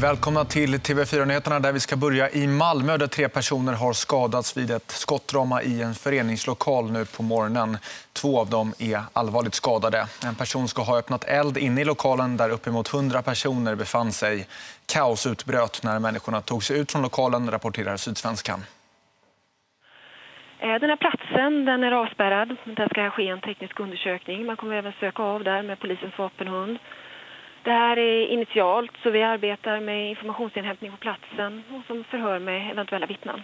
Välkomna till TV4-nyheterna där vi ska börja i Malmö där tre personer har skadats vid ett skottdrama i en föreningslokal nu på morgonen. Två av dem är allvarligt skadade. En person ska ha öppnat eld inne i lokalen där uppemot 100 personer befann sig. Kaos utbröt när människorna tog sig ut från lokalen, rapporterar Sydsvenskan. Eh, den här platsen den är avspärrad. Där ska ske en teknisk undersökning. Man kommer även söka av där med polisens vapenhund. Det här är initialt så vi arbetar med informationsinhämtning på platsen och som förhör med eventuella vittnen.